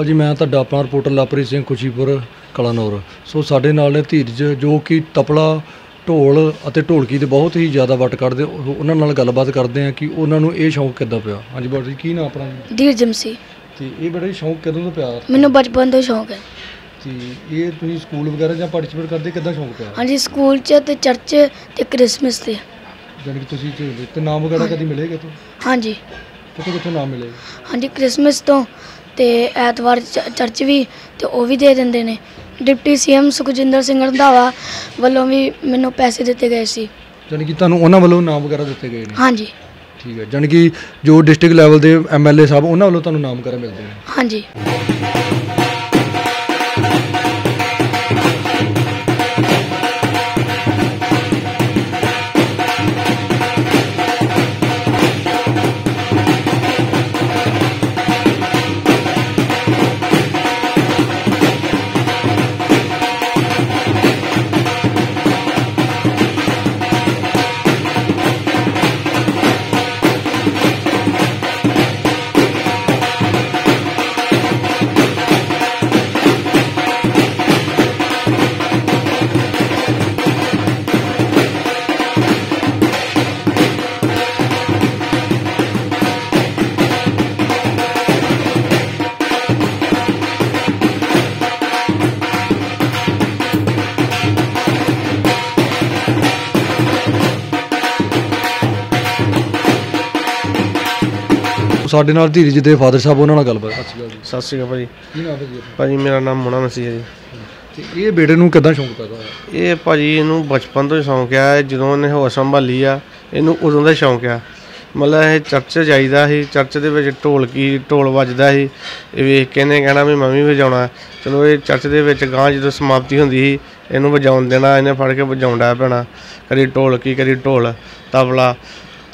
ਅਕਾਲ ਜੀ ਮੈਂ ਤੁਹਾਡਾ ਆਪਣਾ ਰਿਪੋਰਟਰ ਲਵਪ੍ਰੀਤ ਸਿੰਘ ਖੁਸ਼ੀਪੁਰ ਕਲਾਨੌਰ। ਸੋ ਸਾਡੇ ਨਾਲ ਨੇ ਧੀਰਜ ਜੋ ਕਿ ਤਪਲਾ ਢੋਲ ਅਤੇ ਢੋਲਕੀ ਦੇ ਬਹੁਤ ਹੀ ਜ਼ਿਆਦਾ ਵੱਟ ਕੱਢਦੇ। ਉਹ- ਉਹਨਾਂ ਨਾਲ ਗੱਲਬਾਤ ਕਰਦੇ ਆ ਕਿ ਉਹਨਾਂ ਨੂੰ ਇਹ ਸ਼ੌਂਕ ਕਿੱਦਾਂ ਪਿਆ। ਹਾਂਜੀ ਬਾਬਾ ਜੀ ਕੀ ਨਾਮ ਆਪਣਾ ਜੀ? ਧੀਰਜਮ ਸੀ ਤੇ ਇਹ ਬੜਾ ਹੀ ਸ਼ੌਂਕ ਕਦੋਂ ਤੋਂ ਪਿਆ? ਮੈਨੂੰ ਬਚਪਨ ਤੋਂ ਸ਼ੌਂਕ ਹੈ। ਤੇ ਇਹ ਤੁਸੀਂ ਸਕੂਲ ਵਗੈਰਾ ਜਾਂ ਪਾਰਟਿਸਿਪੇਟ ਕਰਦੇ ਕਿੱਦਾਂ ਸ਼ੌਂਕ ਪਿਆ? ਹਾਂਜੀ ਸਕੂਲ 'ਚ ਤੇ ਚਰਚ ਤੇ ਕ੍ਰਿਸਮਸ ਤੇ। ਜਾਣੀ ਕਿ ਤੁਸੀਂ ਤੇ ਨਾਮ ਵਗੈਰਾ ਕਦੀ ਮਿਲੇਗਾ ਤੋਂ ਹਾਂਜੀ। ਕਿੱਥੋਂ ਕਿੱਥੋਂ ਨਾਮ ਮਿਲੇ ਹਾਂਜੀ ਕ੍ਰਿਸਮਸ ਤੋਂ ਤੇ ਐਤਵਾਰ ਚਰਚ ਵੀ ਤੇ ਉਹ ਵੀ ਦੇ ਦਿੰਦੇ ਨੇ। ਡਿਪਟੀ ਸੀਐਮ ਸੁਖਜਿੰਦਰ ਸਿੰਘ ਰੰਧਾਵਾ ਵੱਲੋਂ ਵੀ ਮੈਨੂੰ ਪੈਸੇ ਦਿੱਤੇ ਗਏ ਸੀ। ਜਾਣੀ ਕਿ ਤੁਹਾਨੂੰ ਉਹਨਾਂ ਵੱਲੋਂ ਨਾਮ ਵਗੈਰਾ ਦਿੱਤੇ ਗਏ ਨੇ? ਹਾਂਜੀ। ਠੀਕ ਹੈ ਜਾਣੀ ਕਿ ਜੋ ਡਿਸਟ੍ਰਿਕਟ ਲੈਵਲ ਦੇ ਐਮਐਲਏ ਸਾਹਿਬ ਉਹਨਾਂ ਵੱਲੋਂ ਤੁਹਾਨੂੰ ਨਾਮ ਵਗੈਰਾ ਮਿਲਦੇ ਨੇ? ਹਾਂਜੀ। ਸਾਡੇ ਨਾਲ ਧੀਰਜ ਦੇ ਫਾਦਰ ਸਾਹਿਬ ਉਹਨਾਂ ਨਾਲ ਗੱਲਬਾਤ। ਸਤਿ ਸ਼੍ਰੀ ਅਕਾਲ ਜੀ। ਸਤਿ ਸ਼੍ਰੀ ਅਕਾਲ ਭਾਜੀ। ਕੀ ਨਾਮ ਹੈ ਜੀ ਭਾਜੀ ਮੇਰਾ ਨਾਮ ਮੋਨਾ ਮਸੀਹ ਹੈ ਜੀ। ਤੇ ਇਹ ਬੇਟੇ ਨੂੰ ਕਿੱਦਾਂ ਸ਼ੌਂਕ ਪੈਦਾ ਹੋਇਆ? ਇਹ ਭਾਜੀ ਇਹਨੂੰ ਬਚਪਨ ਤੋਂ ਹੀ ਸ਼ੌਂਕ ਆ। ਜਦੋਂ ਇਹਨੇ ਹੋਸ਼ ਸੰਭਾਲੀ ਆ ਇਹਨੂੰ ਉਦੋਂ ਦਾ ਸ਼ੌਂਕ ਆ। ਮਤਲਬ ਇਹ ਚਰਚ ਜਾਈਦਾ ਸੀ ਚਰਚ ਦੇ ਵਿੱਚ ਢੋਲਕੀ ਢੋਲ ਵੱਜਦਾ ਸੀ। ਇਹ ਵੇਖ ਕੇ ਇਹਨੇ ਕਹਿਣਾ ਵੀ ਮੈਂ ਵੀ ਵਜਾਉਣਾ। ਚਲੋ ਇਹ ਚਰਚ ਦੇ ਵਿੱਚ ਗਾਂ ਜਦੋਂ ਸਮਾਪਤੀ ਹੁੰਦੀ ਸੀ ਇਹਨੂੰ ਵਜਾਉਣ ਦੇਣਾ ਇਹਨੇ ਫੜ ਕੇ ਵਜਾਉਂਦਾ ਪੈਣਾ। ਕਦੀ ਢੋਲਕੀ ਕਦੀ ਢੋਲ ਤਬਲਾ।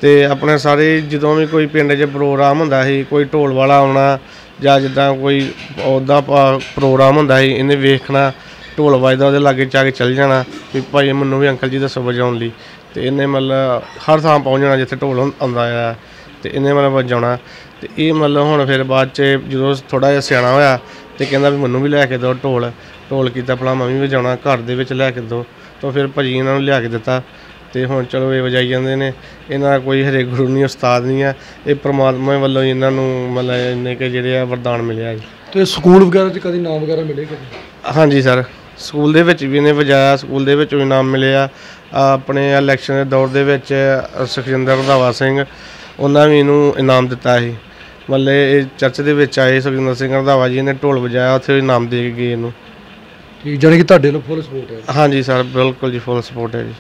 ਤੇ ਆਪਣੇ ਸਾਰੇ ਜਦੋਂ ਵੀ ਕੋਈ ਪਿੰਡ 'ਚ ਪ੍ਰੋਗਰਾਮ ਹੁੰਦਾ ਸੀ, ਕੋਈ ਢੋਲ ਵਾਲਾ ਆਉਣਾ ਜਾਂ ਜਿੱਦਾਂ ਕੋਈ ਉਹਦਾ ਪ੍ਰੋਗਰਾਮ ਹੁੰਦਾ ਸੀ, ਇਹਨੇ ਵੇਖਣਾ, ਢੋਲ ਵੱਜਦਾ ਉਹਦੇ ਲਾਗੇ ਜਾ ਕੇ ਚੱਲ ਜਾਣਾ ਵੀ ਭਾਈ ਮੈਨੂੰ ਵੀ ਅੰਕਲ ਜੀ ਦੱਸੋ ਵਜਾਉਣ ਲਈ। ਤੇ ਇਹਨੇ ਮਤਲਬ ਹਰ ਥਾਂ ਪਹੁੰਚ ਜਾਣਾ ਜਿੱਥੇ ਢੋਲ ਆਉਂਦਾ ਆ। ਤੇ ਇਹਨੇ ਮਤਲਬ ਵਜਾਉਣਾ। ਤੇ ਇਹ ਮਤਲਬ ਹੁਣ ਫਿਰ ਬਾਅਦ ਚ ਜਦੋਂ ਥੋੜਾ ਜਿਹਾ ਸਿਆਣਾ ਹੋਇਆ ਤੇ ਕਹਿੰਦਾ ਵੀ ਮੈਨੂੰ ਵੀ ਲੈ ਕੇ ਦਿਓ ਢੋਲ। ਢੋਲ ਕੀਤਾ, ਭਲਾ ਮੈਂ ਵੀ ਵਜਾਉਣਾ, ਘਰ ਦੇ ਵਿੱਚ ਲੈ ਕੇ ਦਿਓ। ਤਾਂ ਫਿਰ ਭਾਜੀ ਇਹਨਾਂ ਨੂੰ ਲਿਆ ਕੇ ਦਿੱਤਾ। ਤੇ ਹੁਣ ਚਲੋ ਇਹ ਵਜਾਈ ਜਾਂਦੇ ਨੇ। ਇਹਨਾਂ ਦਾ ਕੋਈ ਹਰੇ ਗੁਰੂ ਨਹੀਂ ਉਸਤਾਦ ਨਹੀਂ ਆ ਇਹ ਪ੍ਰਮਾਤਮਾ ਵੱਲੋਂ ਹੀ ਇਹਨਾਂ ਨੂੰ ਮਤਲਬ ਇੰਨੇ ਕਿ ਜਿਹੜੇ ਆ ਵਰਦਾਨ ਮਿਲਿਆ ਜੀ। ਤੇ ਸਕੂਲ ਵਗੈਰਾ 'ਚ ਕਦੀ ਨਾਮ ਵਗੈਰਾ ਮਿਲੇ ਕਦੀ ਹਾਂਜੀ ਸਰ ਸਕੂਲ ਦੇ ਵਿੱਚ ਵੀ ਇਹਨੇ ਵਜਾਇਆ ਸਕੂਲ ਦੇ ਵਿੱਚ ਵੀ ਇਨਾਮ ਮਿਲਿਆ। ਆਪਣੇ ਇਲੈਕਸ਼ਨ ਦੇ ਦੌਰ ਦੇ ਵਿੱਚ ਸੁਖਜਿੰਦਰ ਰੰਧਾਵਾ ਸਿੰਘ ਉਹਨਾਂ ਵੀ ਇਹਨੂੰ ਇਨਾਮ ਦਿੱਤਾ ਸੀ। ਮਤਲਬ ਇਹ ਚਰਚ ਦੇ ਵਿੱਚ ਆਏ ਸੁਖਜਿੰਦਰ ਸਿੰਘ ਰੰਧਾਵਾ ਜੀ ਨੇ ਢੋਲ ਵਜਾਇਆ ਉੱਥੇ ਇਨਾਮ ਦੇ ਕੇ ਗਏ ਇਹਨੂੰ। ਠੀਕ ਕਿ ਤੁਹਾਡੇ ਨਾਲ ਫੁੱਲ ਸਪੋਰਟ ਹੈ। ਹਾਂਜੀ ਸਰ ਬਿਲਕੁਲ ਜੀ ਫੁੱਲ ਸਪੋਰਟ ਹੈ ਜੀ।